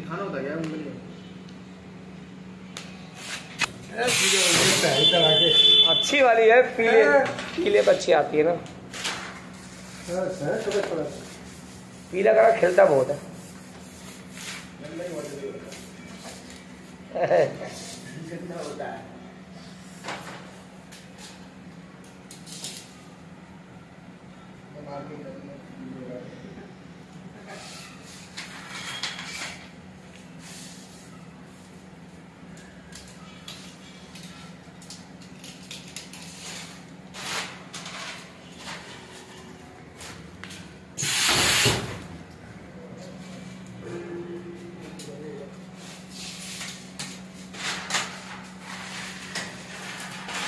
दिखाना होता क्या उंगली में अच्छी वाली है पीले पीले पर अच्छी आती है ना। पीला कलर खिलता बहुत है।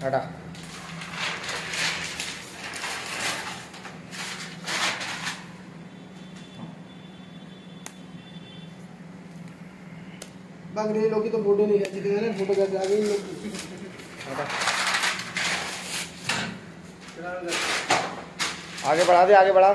हटा अंग्रेज़ी लोग की तो फ़ोटो नहीं है जितने ने फ़ोटो करके आ गई लोग आगे बढ़ा दे आगे बढ़ा